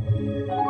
Música